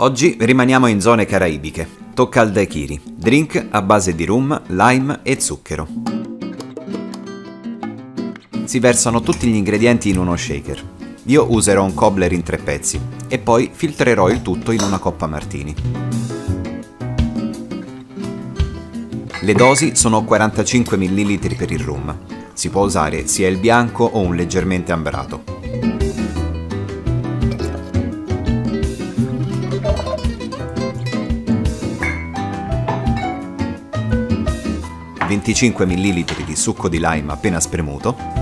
Oggi rimaniamo in zone caraibiche. Tocca al daiquiri, drink a base di rum, lime e zucchero. Si versano tutti gli ingredienti in uno shaker. Io userò un cobbler in tre pezzi e poi filtrerò il tutto in una coppa martini. Le dosi sono 45 ml per il rum. Si può usare sia il bianco o un leggermente ambrato. 25 ml di succo di lime appena spremuto,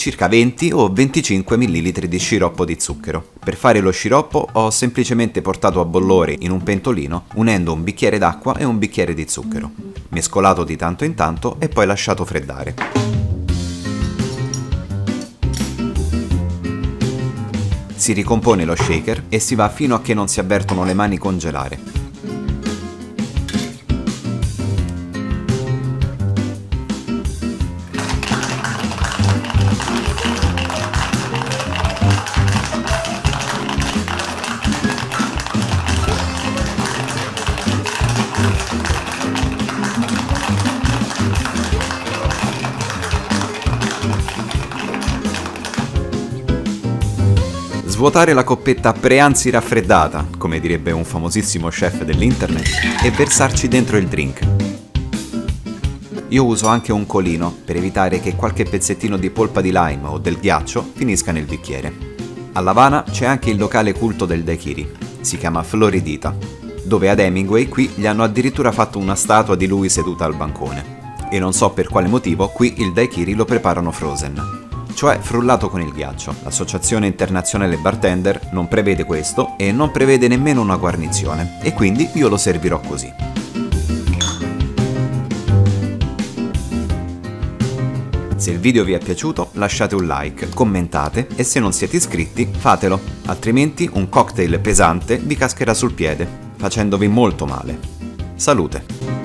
circa 20 o 25 ml di sciroppo di zucchero. Per fare lo sciroppo ho semplicemente portato a bollore in un pentolino unendo un bicchiere d'acqua e un bicchiere di zucchero, mescolato di tanto in tanto e poi lasciato freddare. Si ricompone lo shaker e si va fino a che non si avvertono le mani congelare. Svuotare la coppetta preanzi raffreddata, come direbbe un famosissimo chef dell'internet, e versarci dentro il drink. Io uso anche un colino per evitare che qualche pezzettino di polpa di lime o del ghiaccio finisca nel bicchiere. A Lavana c'è anche il locale culto del daiquiri, si chiama Floridita, dove ad Hemingway qui gli hanno addirittura fatto una statua di lui seduta al bancone. E non so per quale motivo qui il daiquiri lo preparano frozen cioè frullato con il ghiaccio. L'Associazione Internazionale Bartender non prevede questo e non prevede nemmeno una guarnizione, e quindi io lo servirò così. Se il video vi è piaciuto lasciate un like, commentate e se non siete iscritti fatelo, altrimenti un cocktail pesante vi cascherà sul piede, facendovi molto male. Salute!